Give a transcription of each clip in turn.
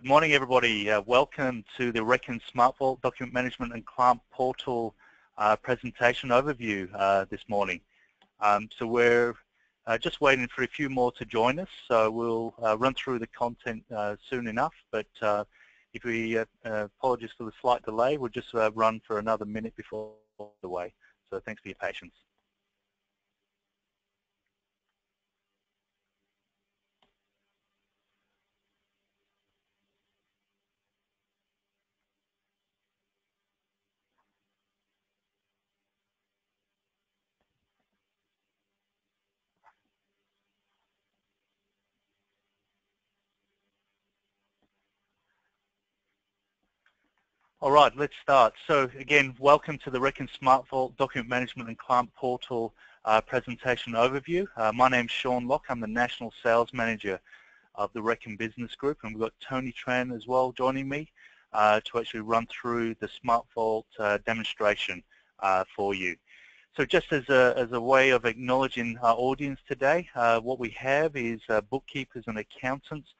Good morning, everybody. Uh, welcome to the Reckon SmartVault Document Management and Client Portal uh, presentation overview uh, this morning. Um, so we're uh, just waiting for a few more to join us, so we'll uh, run through the content uh, soon enough. But if we apologize for the slight delay, we'll just run for another minute before the way. So thanks for your patience. All right, let's start. So again, welcome to the Reckon SmartVault Document Management and Client Portal uh, presentation overview. Uh, my name's Sean Locke. I'm the National Sales Manager of the Reckon Business Group, and we've got Tony Tran as well joining me uh, to actually run through the SmartVault uh, demonstration uh, for you. So just as a, as a way of acknowledging our audience today, uh, what we have is bookkeepers and accountants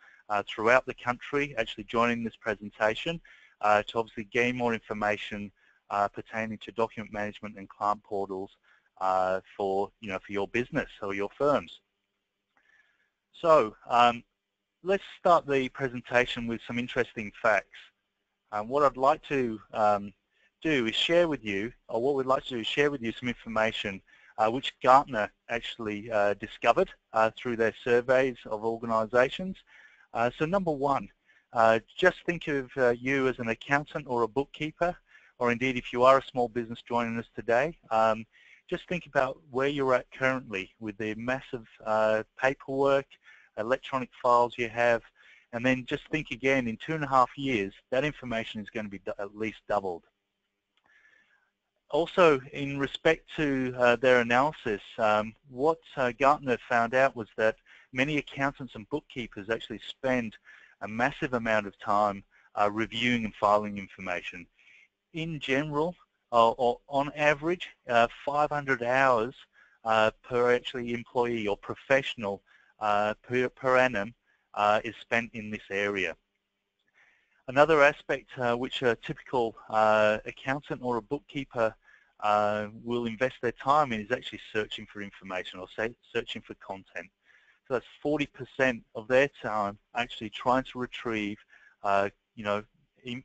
throughout the country actually joining this presentation to obviously gain more information uh, pertaining to document management and client portals uh, for you know for your business or your firms. So um, let's start the presentation with some interesting facts. Um, what I'd like to um, do is share with you, or what we'd like to do is share with you some information uh, which Gartner actually uh, discovered uh, through their surveys of organizations. so number one, uh, just think of uh, you as an accountant or a bookkeeper, or indeed if you are a small business joining us today, um, just think about where you're at currently with the massive uh, paperwork, electronic files you have, and then just think again, in two and a half years, that information is going to be at least doubled. Also, in respect to uh, their analysis, um, what uh, Gartner found out was that many accountants and bookkeepers actually spend a massive amount of time uh, reviewing and filing information. In general, uh, or on average, uh, 500 hours uh, per actually employee or professional uh, per, per annum is spent in this area. Another aspect which a typical accountant or a bookkeeper will invest their time in is actually searching for information or searching for content. So that's 40% of their time actually trying to retrieve, uh, you know,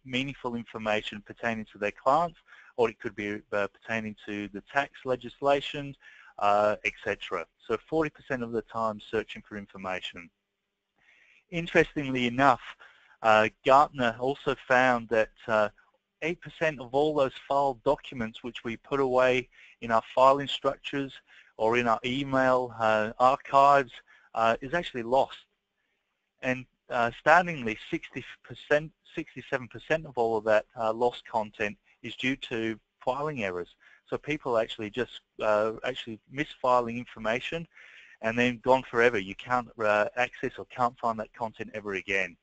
meaningful information pertaining to their clients, or it could be uh, pertaining to the tax legislation, uh, etc. So 40% of the time searching for information. Interestingly enough, uh, Gartner also found that 8% uh, of all those filed documents which we put away in our filing structures or in our email uh, archives is actually lost. And uh, startlingly, 60%, 67% of all of that uh, lost content is due to filing errors. So people actually just uh, actually misfiling information and then gone forever. You can't uh, access or can't find that content ever again.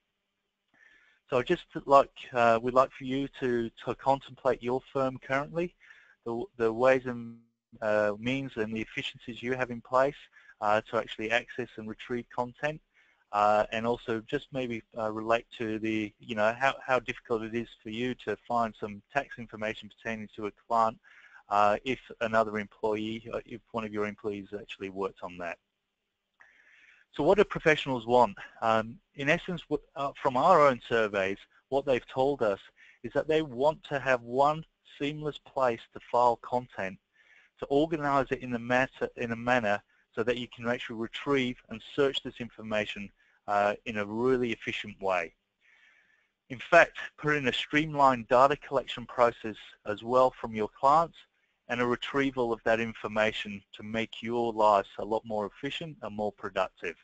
So I just like uh, we'd like for you to, to contemplate your firm currently, the, the ways and uh, means and the efficiencies you have in place uh, to actually access and retrieve content. Uh, and also just maybe uh, relate to the, you know, how, how difficult it is for you to find some tax information pertaining to a client uh, if another employee, uh, if one of your employees actually worked on that. So what do professionals want? Um, in essence, uh, from our own surveys, what they've told us is that they want to have one seamless place to file content, to organize it in a, matter, in a manner so that you can actually retrieve and search this information uh, in a really efficient way. In fact, put in a streamlined data collection process as well from your clients and a retrieval of that information to make your lives a lot more efficient and more productive.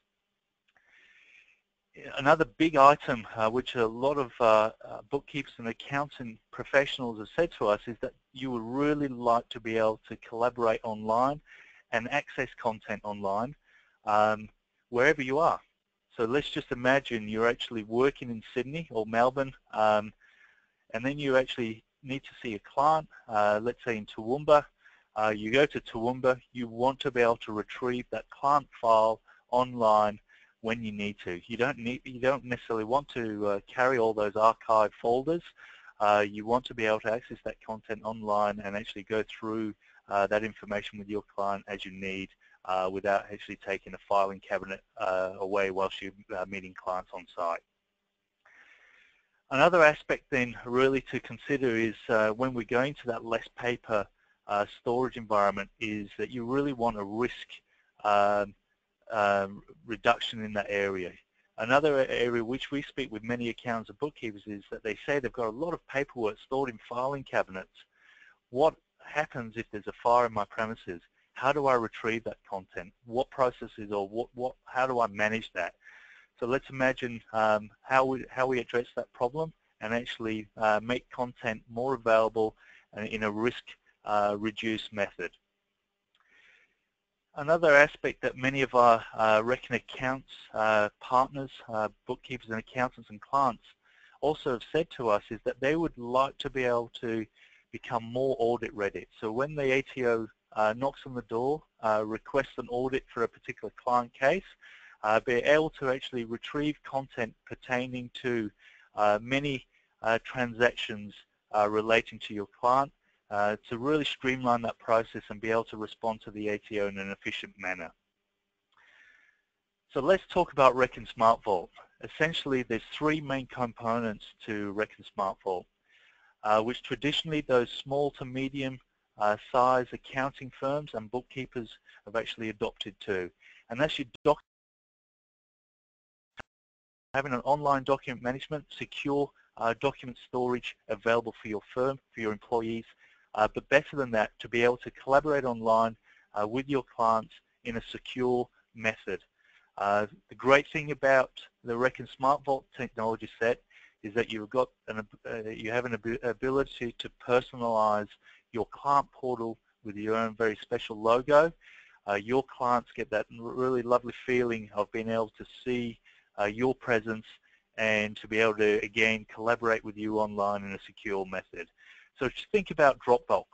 Another big item uh, which a lot of uh, uh bookkeepers and accounting professionals have said to us is that you would really like to be able to collaborate online and access content online um, wherever you are. So let's just imagine you're actually working in Sydney or Melbourne um, and then you actually need to see a client, uh, let's say in Toowoomba. Uh, you go to Toowoomba, you want to be able to retrieve that client file online when you need to. You don't need, you don't necessarily want to uh, carry all those archive folders. Uh, you want to be able to access that content online and actually go through that information with your client as you need uh, without actually taking a filing cabinet uh, away whilst you're uh, meeting clients on site. Another aspect then really to consider is uh, when we're going to that less paper uh, storage environment is that you really want a risk um, um, reduction in that area. Another area which we speak with many accountants and bookkeepers is that they say they've got a lot of paperwork stored in filing cabinets. What happens if there's a fire in my premises? How do I retrieve that content? What processes or what, what, how do I manage that? So let's imagine um, how, we, how we address that problem and actually uh, make content more available in a risk-reduced uh, method. Another aspect that many of our uh, Reckon accounts uh, partners, uh, bookkeepers and accountants and clients also have said to us is that they would like to be able to become more audit ready. So when the ATO uh, knocks on the door, uh, requests an audit for a particular client case, uh, be able to actually retrieve content pertaining to uh, many uh, transactions uh, relating to your client to really streamline that process and be able to respond to the ATO in an efficient manner. So let's talk about Reckon Smart Vault. Essentially, there's three main components to Reckon Smart Vault, which traditionally those small to medium uh, size accounting firms and bookkeepers have actually adopted to. And that's your doc having an online document management, secure uh, document storage available for your firm, for your employees, uh, but better than that, to be able to collaborate online uh, with your clients in a secure method. Uh, the great thing about the Reckon Smart Vault technology set is that you've got an, uh, you have an ability to personalize your client portal with your own very special logo. Uh, your clients get that really lovely feeling of being able to see uh, your presence and to be able to, again, collaborate with you online in a secure method. So just think about Dropbox.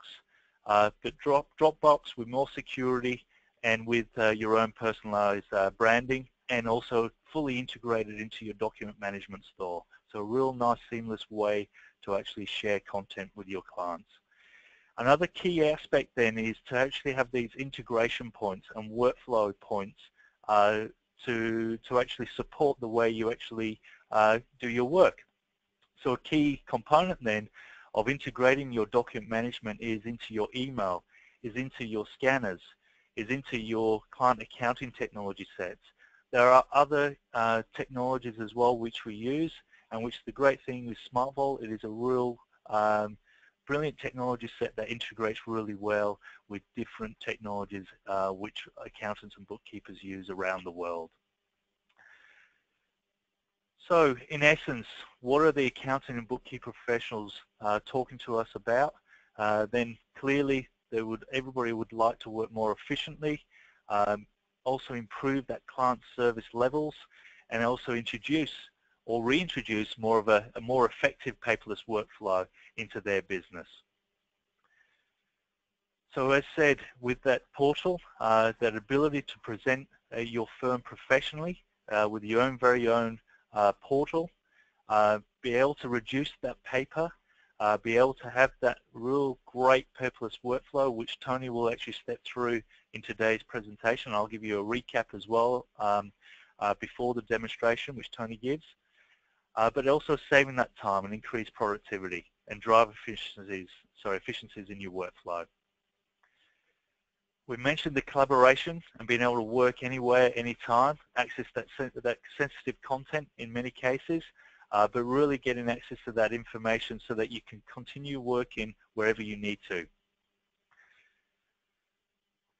Uh, but Drop, Dropbox with more security and with uh, your own personalized uh, branding and also fully integrated into your document management store. A real nice seamless way to actually share content with your clients. Another key aspect then is to actually have these integration points and workflow points uh, to, to actually support the way you actually uh, do your work. So a key component then of integrating your document management is into your email, is into your scanners, is into your client accounting technology sets. There are other uh, technologies as well which we use and which the great thing with SmartVault, it is a real um, brilliant technology set that integrates really well with different technologies uh, which accountants and bookkeepers use around the world. So in essence, what are the accounting and bookkeeper professionals uh, talking to us about? Uh, then clearly would, everybody would like to work more efficiently, um, also improve that client service levels, and also introduce or reintroduce more of a, a more effective paperless workflow into their business. So as said, with that portal, uh, that ability to present uh, your firm professionally uh, with your own very own uh, portal, uh, be able to reduce that paper, uh, be able to have that real great paperless workflow, which Tony will actually step through in today's presentation. I'll give you a recap as well um, before the demonstration, which Tony gives uh, but also saving that time and increase productivity and drive efficiencies, sorry, efficiencies in your workflow. We mentioned the collaboration and being able to work anywhere, anytime, access that, that sensitive content in many cases, uh, but really getting access to that information so that you can continue working wherever you need to.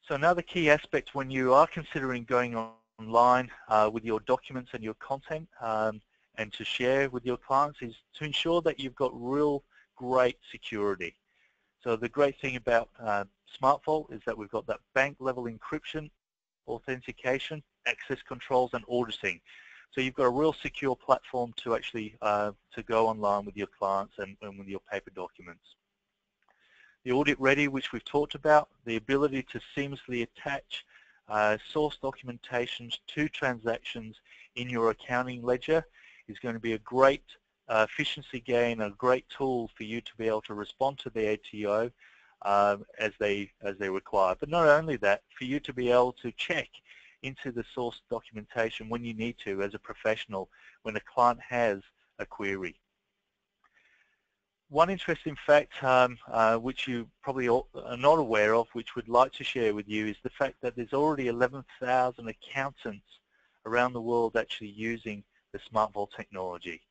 So another key aspect when you are considering going online uh, with your documents and your content um, and to share with your clients is to ensure that you've got real great security. So the great thing about uh, SmartVault is that we've got that bank level encryption, authentication, access controls and auditing. So you've got a real secure platform to actually uh, to go online with your clients and, and with your paper documents. The audit ready, which we've talked about, the ability to seamlessly attach uh, source documentations to transactions in your accounting ledger is going to be a great uh, efficiency gain, a great tool for you to be able to respond to the ATO um, as they as they require. But not only that, for you to be able to check into the source documentation when you need to as a professional when a client has a query. One interesting fact um, uh, which you probably are not aware of, which we'd like to share with you, is the fact that there's already 11,000 accountants around the world actually using the SmartVault technology.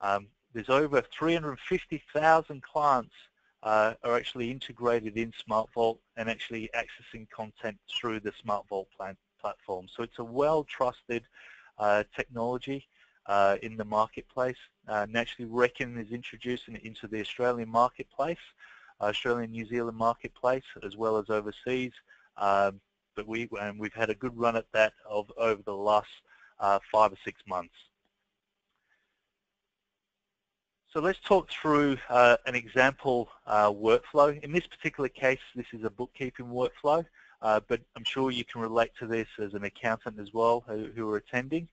Um, there's over 350,000 clients uh, are actually integrated in SmartVault and actually accessing content through the SmartVault plan platform. So it's a well-trusted uh, technology uh, in the marketplace. Uh, Naturally Reckon is introducing it into the Australian marketplace, uh, Australian New Zealand marketplace, as well as overseas. Um, but we and we've had a good run at that of over the last five or six months. So let's talk through uh, an example uh, workflow. In this particular case, this is a bookkeeping workflow, uh, but I'm sure you can relate to this as an accountant as well who, who are attending.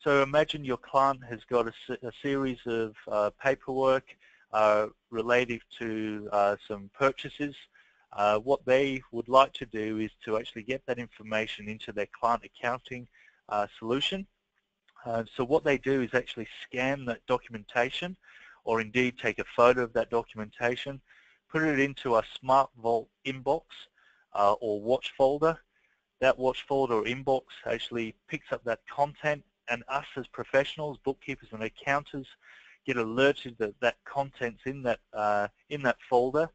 So imagine your client has got a, a series of uh, paperwork uh, related to uh, some purchases. what they would like to do is to actually get that information into their client accounting solution. so what they do is actually scan that documentation or indeed take a photo of that documentation, put it into a Smart Vault inbox uh, or watch folder. That watch folder or inbox actually picks up that content and us as professionals, bookkeepers and accountants, get alerted that that content's in that, uh, in that folder.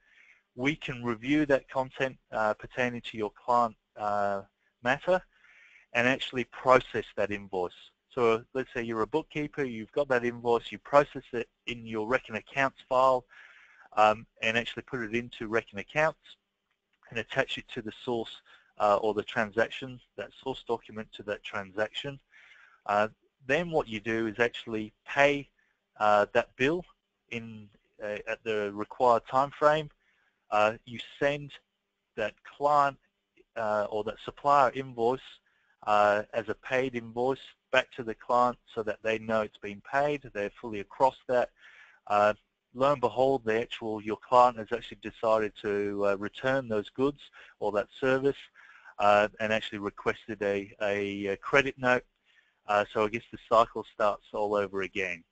We can review that content uh, pertaining to your client uh, matter and actually process that invoice. So let's say you're a bookkeeper, you've got that invoice, you process it in your Reckon Accounts file um, and actually put it into Reckon Accounts and attach it to the source uh, or the transaction, that source document to that transaction. Uh, then what you do is actually pay uh, that bill in uh, at the required time frame. Uh, you send that client uh, or that supplier invoice as a paid invoice back to the client so that they know it's been paid, they're fully across that. Uh, lo and behold, the actual, your client has actually decided to uh, return those goods or that service uh, and actually requested a, a, a credit note. Uh, so I guess the cycle starts all over again.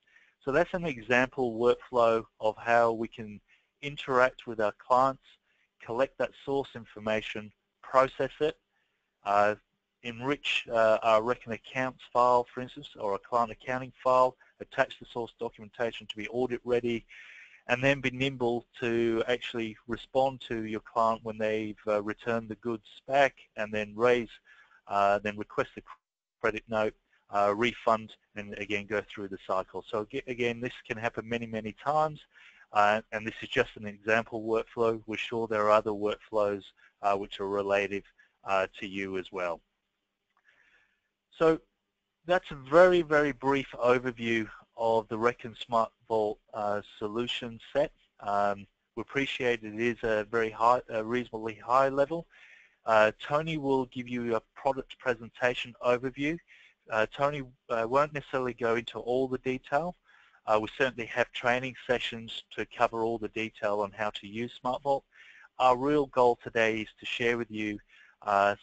So that's an example workflow of how we can interact with our clients, collect that source information, process it, uh, enrich uh, our Reckon accounts file, for instance, or a client accounting file, attach the source documentation to be audit ready, and then be nimble to actually respond to your client when they've uh, returned the goods back and then raise, uh, then request the credit note, uh, refund, and again go through the cycle. So again, this can happen many, many times. Uh, and this is just an example workflow. We're sure there are other workflows uh, which are related uh, to you as well. So that's a very, very brief overview of the Reckon Smart Vault uh, solution set. Um, we appreciate it is a very high, a reasonably high level. Uh, Tony will give you a product presentation overview. Uh, Tony uh, won't necessarily go into all the detail. Uh, we certainly have training sessions to cover all the detail on how to use SmartVault. Our real goal today is to share with you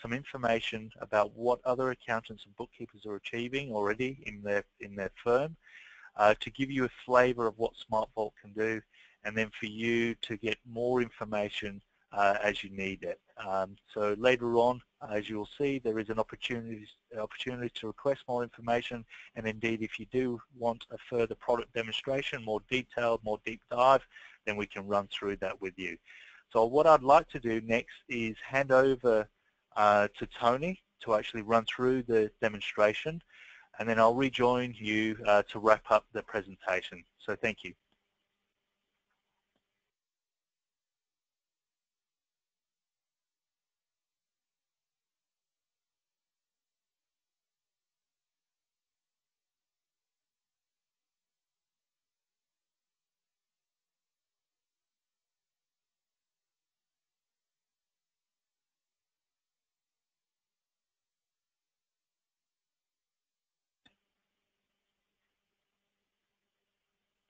some information about what other accountants and bookkeepers are achieving already in their in their firm, uh, to give you a flavour of what SmartVault can do, and then for you to get more information uh, as you need it. Um, so later on, as you will see, there is an opportunity opportunity to request more information, and indeed, if you do want a further product demonstration, more detailed, more deep dive, then we can run through that with you. So what I'd like to do next is hand over uh, to Tony to actually run through the demonstration and then I'll rejoin you uh, to wrap up the presentation. So thank you.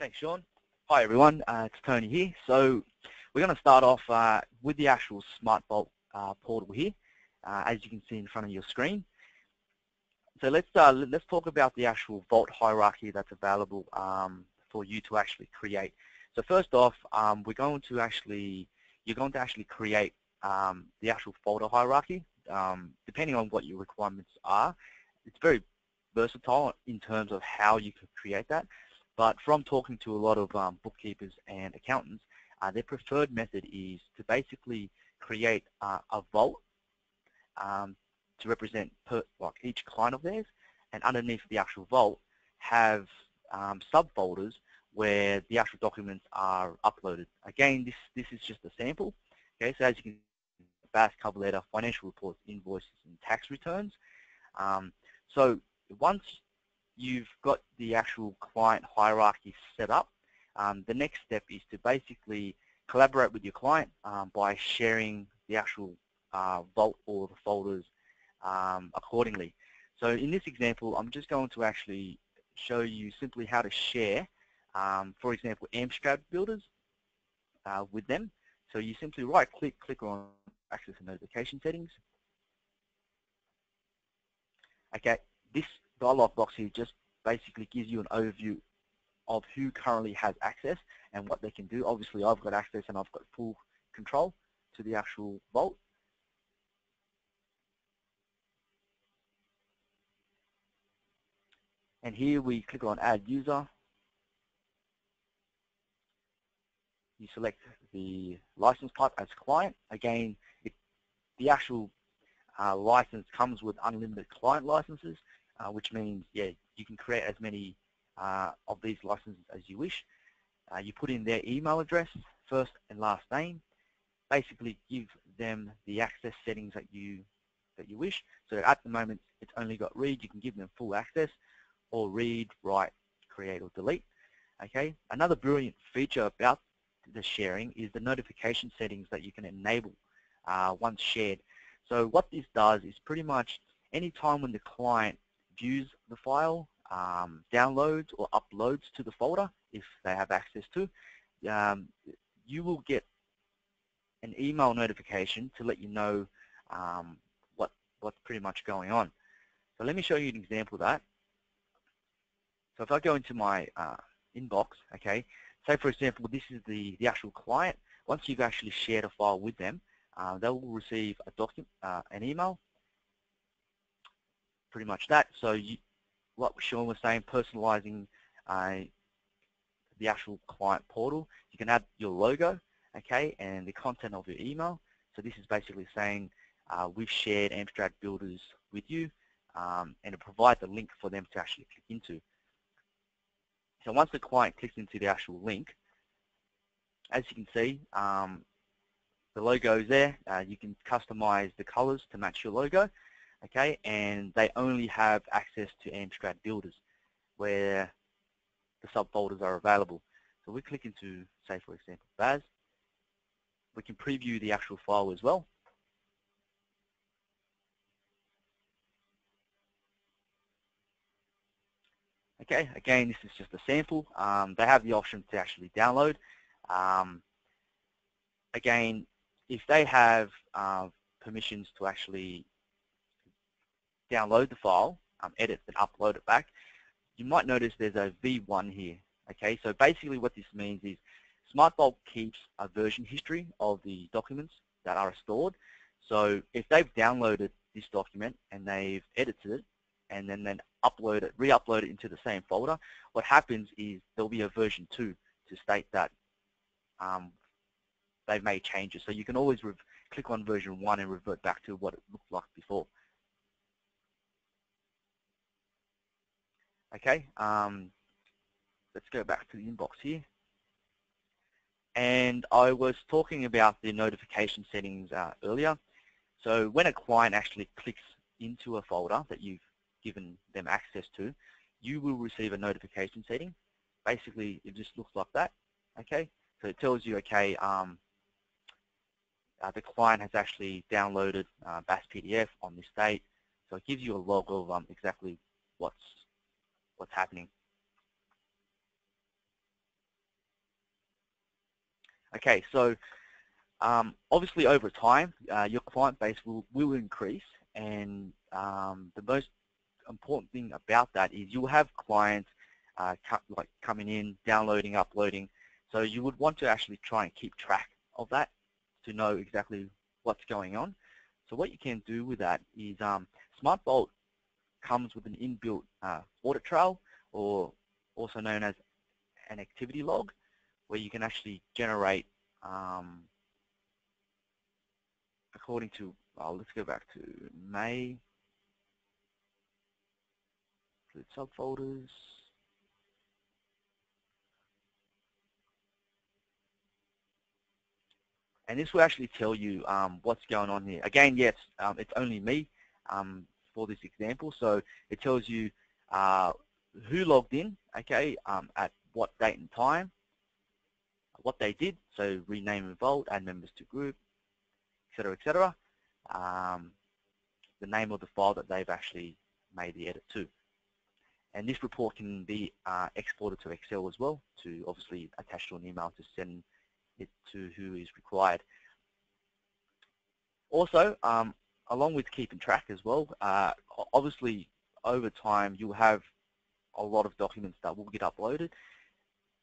Thanks, Sean. Hi, everyone. Uh, it's Tony here. So we're going to start off uh, with the actual Smart Vault uh, portal here, uh, as you can see in front of your screen. So let's uh, let's talk about the actual Vault hierarchy that's available um, for you to actually create. So first off, um, we're going to actually you're going to actually create um, the actual folder hierarchy, um, depending on what your requirements are. It's very versatile in terms of how you can create that. But from talking to a lot of um, bookkeepers and accountants, uh, their preferred method is to basically create uh, a vault um, to represent per, like each client of theirs, and underneath the actual vault have um, subfolders where the actual documents are uploaded. Again, this this is just a sample. Okay, so as you can BAS cover letter, financial reports, invoices, and tax returns. Um, so once you've got the actual client hierarchy set up, um, the next step is to basically collaborate with your client um, by sharing the actual uh, vault or the folders um, accordingly. So in this example, I'm just going to actually show you simply how to share, um, for example, Amstrad builders uh, with them. So you simply right-click, click on access and notification settings. Okay, this dialog box here just basically gives you an overview of who currently has access and what they can do. Obviously, I've got access and I've got full control to the actual vault. And here we click on Add User. You select the license type as client. Again, the actual uh, license comes with unlimited client licenses, which means, yeah, you can create as many uh, of these licenses as you wish. Uh, you put in their email address, first and last name, basically give them the access settings that you that you wish. So at the moment, it's only got read. You can give them full access, or read, write, create, or delete. Okay. Another brilliant feature about the sharing is the notification settings that you can enable uh, once shared. So what this does is pretty much any time when the client views the file, um, downloads or uploads to the folder, if they have access to, um, you will get an email notification to let you know um, what what's pretty much going on. So let me show you an example of that. So if I go into my uh, inbox, okay, say for example this is the, the actual client, once you've actually shared a file with them, uh, they will receive a document, uh, an email, pretty much that. So you, what Sean was saying, personalizing uh, the actual client portal, you can add your logo, okay, and the content of your email. So this is basically saying uh, we've shared Amstrad builders with you um, and provide the link for them to actually click into. So once the client clicks into the actual link, as you can see, um, the logo is there. Uh, you can customize the colors to match your logo, okay? And they only have access to Amstrad builders where the subfolders are available. So we click into, say for example, BAS. We can preview the actual file as well. Okay, again, this is just a sample. Um, they have the option to actually download. Um, again, if they have uh, permissions to actually download the file, um, edit and upload it back, you might notice there's a V1 here. Okay, so basically what this means is SmartVault keeps a version history of the documents that are stored. So if they've downloaded this document and they've edited it and then, then upload it, re-upload it into the same folder, what happens is there'll be a version 2 to state that um, they've made changes. So you can always click on version 1 and revert back to what it looked like before. Okay, um, let's go back to the inbox here. And I was talking about the notification settings uh, earlier. So when a client actually clicks into a folder that you've given them access to, you will receive a notification setting. Basically, it just looks like that. Okay, so it tells you, okay, um, uh, the client has actually downloaded uh, BAS PDF on this date. So it gives you a log of um, exactly what's what's happening. Okay, so um, obviously over time, uh, your client base will, will increase and um, the most important thing about that is you'll have clients uh, like coming in, downloading, uploading. So you would want to actually try and keep track of that to know exactly what's going on. So what you can do with that is um, SmartVault comes with an inbuilt uh, audit trail or also known as an activity log where you can actually generate um, according to, well, let's go back to May, subfolders, and this will actually tell you um, what's going on here. Again, yes, um, it's only me. Um, for this example, so it tells you uh, who logged in, okay, um, at what date and time, what they did, so rename and vault, add members to group, etc., etc. Um, the name of the file that they've actually made the edit to. And this report can be uh, exported to Excel as well to obviously attach to an email to send it to who is required. Also, um, along with keeping track as well, uh, obviously over time you'll have a lot of documents that will get uploaded.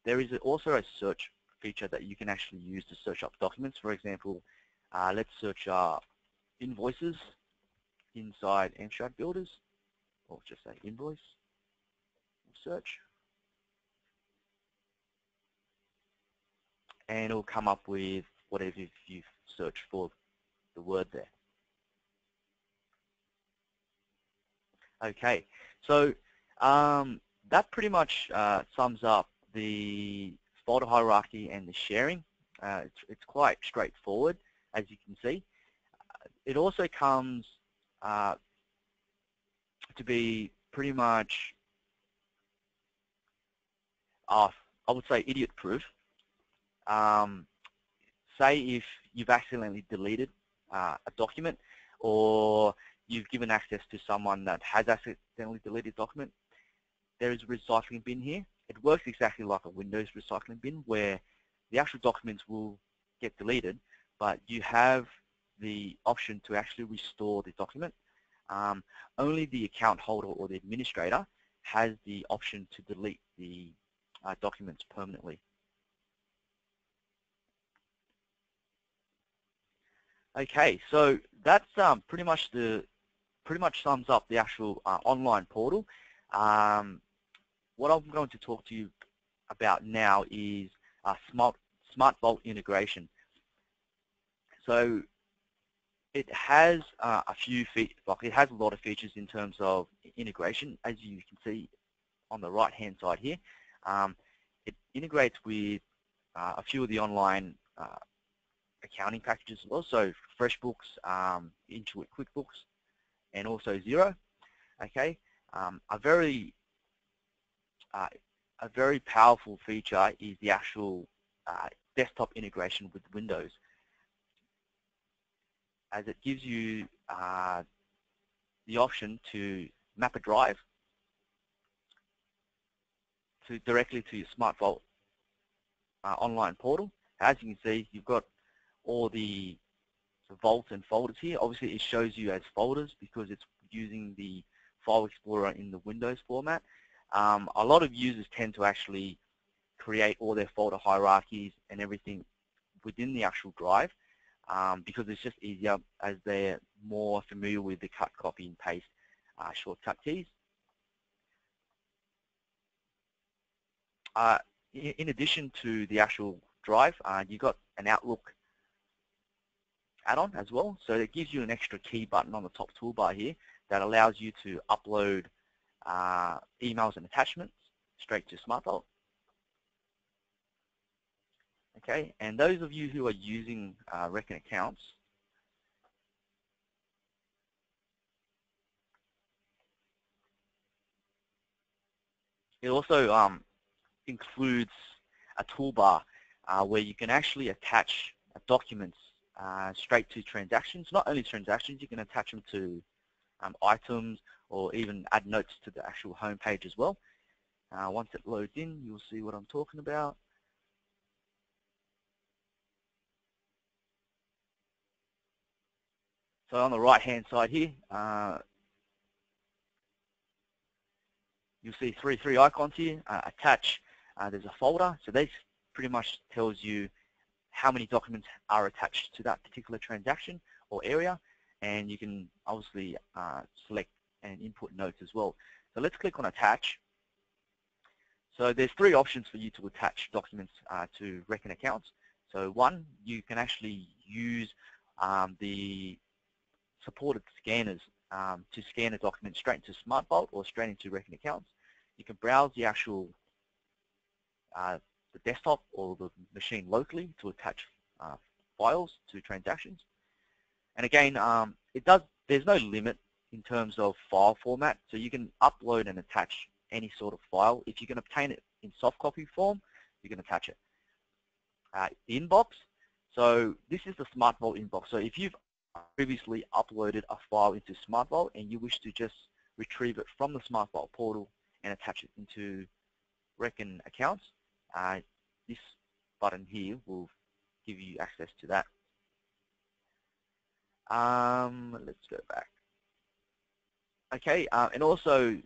There is also a search feature that you can actually use to search up documents. For example, uh, let's search uh, invoices inside Amstrad Builders, or just say invoice, search. And it'll come up with whatever you've searched for the word there. Okay, so um, that pretty much uh, sums up the folder hierarchy and the sharing. Uh, it's, it's, quite straightforward, as you can see. It also comes uh, to be pretty much, uh, I would say, idiot-proof. Um, say if you've accidentally deleted uh, a document or you've given access to someone that has accidentally deleted a document, there is a recycling bin here. It works exactly like a Windows recycling bin where the actual documents will get deleted, but you have the option to actually restore the document. Um, only the account holder or the administrator has the option to delete the uh, documents permanently. Okay, so that's um, pretty much the pretty much sums up the actual uh, online portal. Um, what I'm going to talk to you about now is uh, Smart, Smart Vault integration. So it has uh, a few features, like it has a lot of features in terms of integration, as you can see on the right-hand side here. Um, it integrates with uh, a few of the online uh, accounting packages as well, so FreshBooks, um, Intuit QuickBooks, and also Xero, Okay, um, a very uh, a very powerful feature is the actual uh, desktop integration with Windows as it gives you uh, the option to map a drive to directly to your SmartVault uh, online portal. As you can see, you've got all the, the vaults and folders here. Obviously, it shows you as folders because it's using the File Explorer in the Windows format. Um, a lot of users tend to actually create all their folder hierarchies and everything within the actual drive um, because it's just easier as they're more familiar with the cut, copy, and paste uh, shortcut keys. Uh, in addition to the actual drive, uh, you've got an Outlook add-on as well. So it gives you an extra key button on the top toolbar here that allows you to upload uh, emails and attachments straight to SmartVault. Okay, and those of you who are using uh, Reckon accounts, it also um, includes a toolbar uh, where you can actually attach documents uh, straight to transactions. Not only transactions, you can attach them to um, items or even add notes to the actual home page as well. Uh, once it loads in, you'll see what I'm talking about. So on the right-hand side here, uh, you'll see three three icons here. Uh, attach, uh, there's a folder. So this pretty much tells you how many documents are attached to that particular transaction or area. And you can obviously uh, select and input notes as well. So let's click on attach. So there's three options for you to attach documents uh, to Reckon accounts. So one, you can actually use um, the supported scanners um, to scan a document straight into SmartVault or straight into Reckon accounts. You can browse the actual uh, the desktop or the machine locally to attach uh, files to transactions. And again, um, it does. There's no limit in terms of file format, so you can upload and attach any sort of file. If you can obtain it in soft copy form, you can attach it. Uh, inbox, so this is the SmartVault inbox. So if you've previously uploaded a file into SmartVault and you wish to just retrieve it from the SmartVault portal and attach it into Reckon accounts, this button here will give you access to that. Um, let's go back. Okay, uh, and also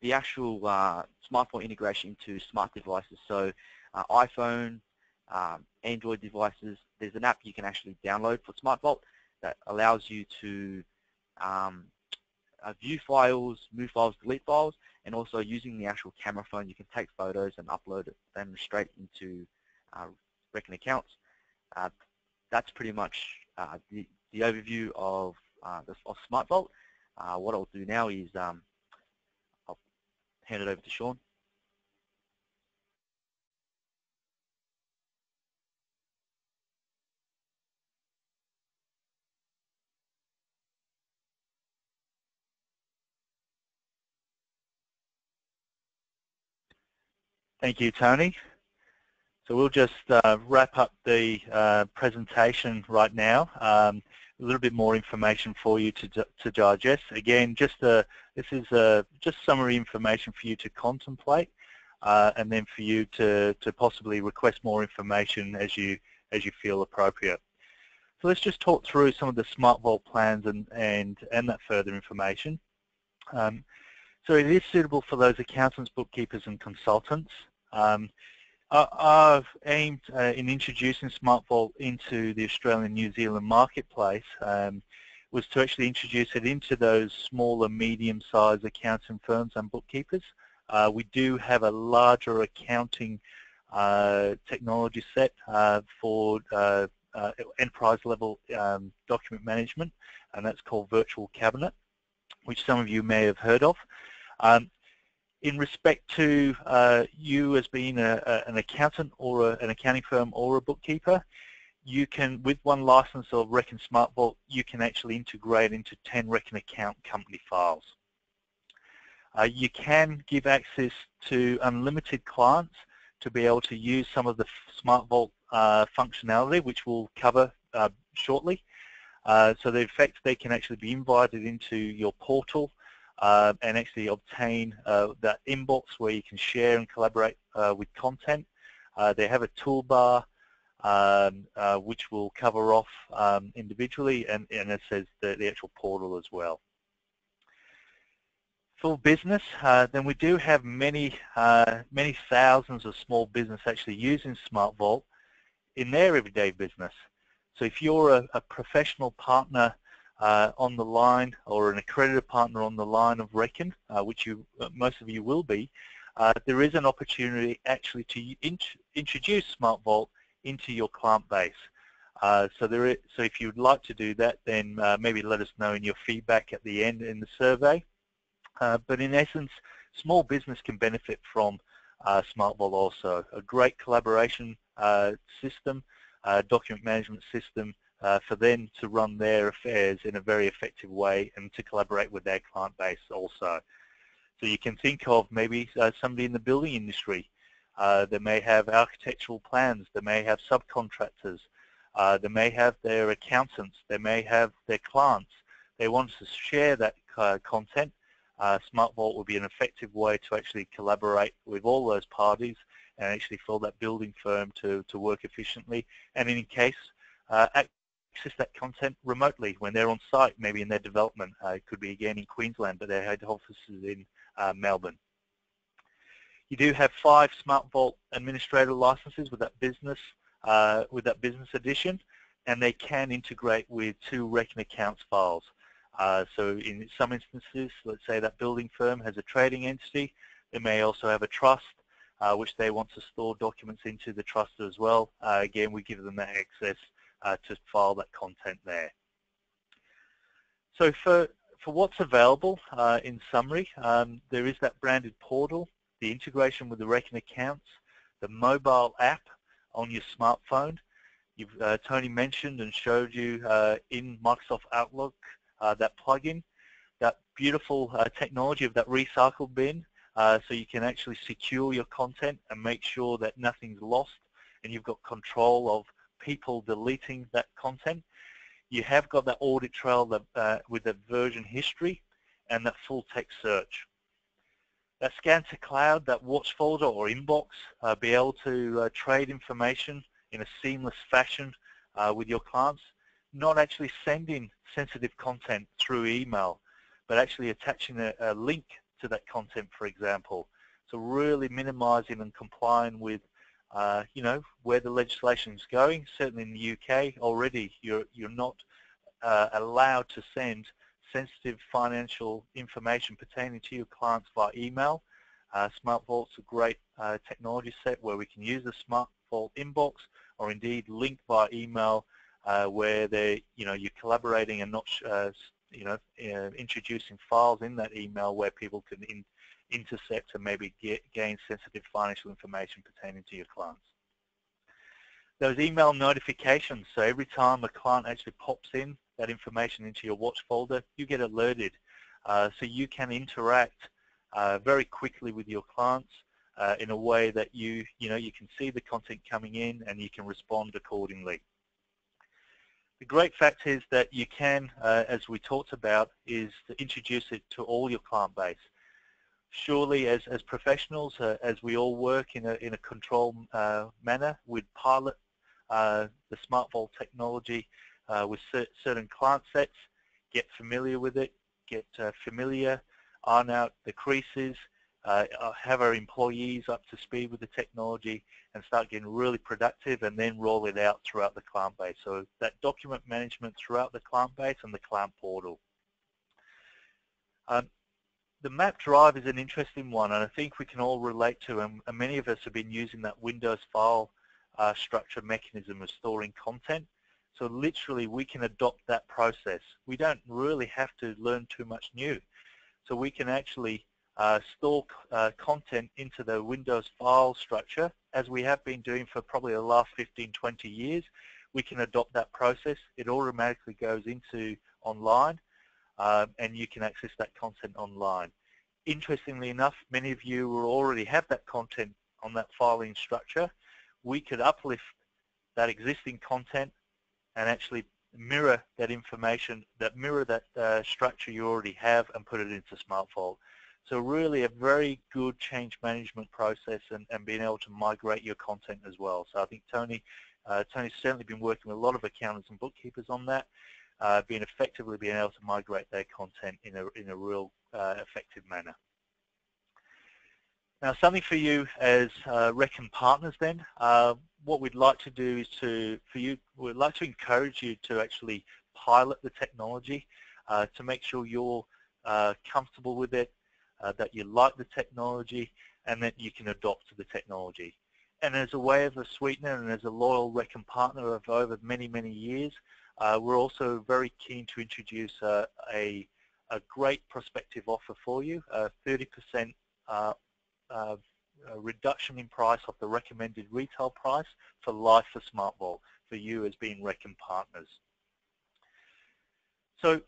the actual uh, smartphone integration to smart devices. So uh, iPhone, um, Android devices, there's an app you can actually download for SmartVault that allows you to um, uh, view files, move files, delete files, and also using the actual camera phone, you can take photos and upload them straight into uh, Reckon accounts. Uh, that's pretty much uh, the, the overview of, uh, of SmartVault. Uh, what I'll do now is um, I'll hand it over to Sean. Thank you, Tony. So we'll just uh, wrap up the uh, presentation right now. Um, a little bit more information for you to, to digest. Again, just a, this is a, just summary information for you to contemplate uh, and then for you to, to possibly request more information as you, as you feel appropriate. So let's just talk through some of the SmartVault plans and, and, and that further information. Um, so it is suitable for those accountants, bookkeepers and consultants. Um, I've aimed uh, in introducing SmartVault into the Australian New Zealand marketplace um, was to actually introduce it into those smaller, medium-sized accounting firms and bookkeepers. Uh, we do have a larger accounting uh, technology set uh, for uh, uh, enterprise-level um, document management, and that's called Virtual Cabinet, which some of you may have heard of. Um, in respect to uh, you as being a, a, an accountant or a, an accounting firm or a bookkeeper, you can, with one license of Reckon SmartVault, you can actually integrate into 10 Reckon account company files. Uh, you can give access to unlimited clients to be able to use some of the SmartVault uh, functionality, which we'll cover uh, shortly. Uh, so the effect they can actually be invited into your portal uh, and actually obtain uh, that inbox where you can share and collaborate uh, with content. Uh, they have a toolbar um, uh, which will cover off um, individually and, and it says the, the, actual portal as well. For business, uh, then we do have many, many thousands of small business actually using SmartVault in their everyday business. So if you're a, a professional partner uh, on the line or an accredited partner on the line of Reckon, uh, which you, uh, most of you will be, uh, there is an opportunity actually to int introduce SmartVault into your client base. Uh, so, so if you'd like to do that, then uh, maybe let us know in your feedback at the end in the survey. but in essence, small business can benefit from SmartVault also. A great collaboration system, document management system uh, for them to run their affairs in a very effective way and to collaborate with their client base also. So you can think of maybe uh, somebody in the building industry. Uh, they may have architectural plans. They may have subcontractors. Uh, they may have their accountants. They may have their clients. They want to share that uh, content. Uh, SmartVault would be an effective way to actually collaborate with all those parties and actually for that building firm to, to work efficiently and in case uh, access that content remotely when they're on site, maybe in their development. Uh, it could be again in Queensland, but their head office is in uh, Melbourne. You do have five SmartVault administrator licenses with that business uh, with that business edition, and they can integrate with two Reckon accounts files. Uh, so in some instances, let's say that building firm has a trading entity, they may also have a trust, uh, which they want to store documents into the trust as well. Uh, again, we give them that access to file that content there. So for, for what's available, uh, in summary, um, there is that branded portal, the integration with the Reckon accounts, the mobile app on your smartphone. You've, uh, Tony mentioned and showed you uh, in Microsoft Outlook uh, that plugin, that beautiful uh, technology of that recycle bin uh, so you can actually secure your content and make sure that nothing's lost and you've got control of people deleting that content. You have got that audit trail that, uh, with the version history and that full text search. That scan to cloud, that watch folder or inbox, uh, be able to uh, trade information in a seamless fashion uh, with your clients, not actually sending sensitive content through email, but actually attaching a, a link to that content, for example. So really minimizing and complying with, uh, you know, where the legislation is going. Certainly in the UK already, you're, you're not uh, allowed to send sensitive financial information pertaining to your clients via email. Uh, SmartVault's a great uh, technology set where we can use the Smart Vault inbox or indeed link via email uh, where they, you know, you're collaborating and not, uh, you know, uh, introducing files in that email where people can in, intercept and maybe get, gain sensitive financial information pertaining to your clients. Those email notifications, so every time a client actually pops in that information into your watch folder, you get alerted. Uh, so you can interact uh, very quickly with your clients uh, in a way that you, you know, you can see the content coming in and you can respond accordingly. The great fact is that you can, uh, as we talked about, is to introduce it to all your client base. Surely, as, as professionals, uh, as we all work in a, in a controlled uh, manner, we'd pilot uh, the SmartVault technology uh, with cer certain client sets, get familiar with it, get uh, familiar, iron out the creases, uh, have our employees up to speed with the technology and start getting really productive and then roll it out throughout the client base. So that document management throughout the client base and the client portal. Um, the map drive is an interesting one and I think we can all relate to and, and many of us have been using that Windows file uh, structure mechanism of storing content. So literally we can adopt that process. We don't really have to learn too much new. So we can actually uh, store uh, content into the Windows file structure, as we have been doing for probably the last 15, 20 years. We can adopt that process. It automatically goes into online, um, and you can access that content online. Interestingly enough, many of you will already have that content on that filing structure. We could uplift that existing content and actually mirror that information, that mirror that uh, structure you already have and put it into SmartVault. So really a very good change management process and, and being able to migrate your content as well. So I think Tony, uh, Tony's certainly been working with a lot of accountants and bookkeepers on that, uh, being effectively being able to migrate their content in a, in a real uh, effective manner. Now something for you as uh, Reckon partners then, uh, what we'd like to do is to, for you, we'd like to encourage you to actually pilot the technology uh, to make sure you're uh, comfortable with it, uh, that you like the technology, and that you can adopt the technology. And as a way of a sweetener and as a loyal Reckon partner of over many, many years, we're also very keen to introduce uh, a, a great prospective offer for you—a 30% uh, uh, reduction in price of the recommended retail price for life for SmartVault for you as being Reckon partners. So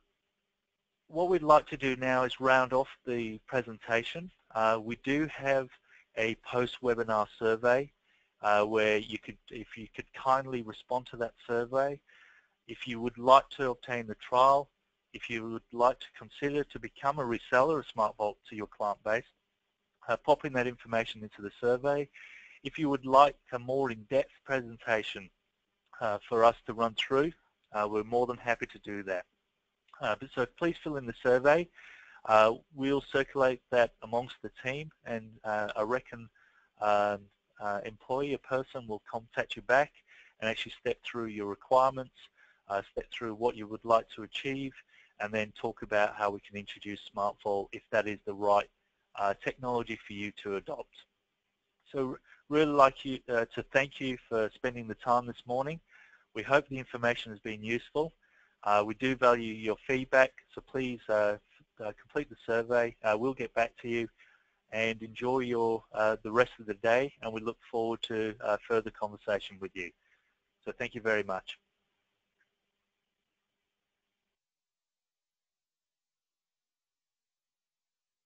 what we'd like to do now is round off the presentation. Uh, we do have a post-webinar survey uh, where you could, if you could kindly respond to that survey, if you would like to obtain the trial, if you would like to consider to become a reseller of SmartVault to your client base, uh, popping that information into the survey. If you would like a more in-depth presentation uh, for us to run through, uh, we're more than happy to do that. Uh, but so please fill in the survey. Uh, we'll circulate that amongst the team and uh, I reckon um, employee, a person will contact you back and actually step through your requirements, step through what you would like to achieve and then talk about how we can introduce SmartVault if that is the right uh, technology for you to adopt. So really like you uh, to thank you for spending the time this morning. We hope the information has been useful. Uh, we do value your feedback, so please uh, uh, complete the survey. Uh, we'll get back to you and enjoy your the rest of the day and we look forward to further conversation with you. So thank you very much.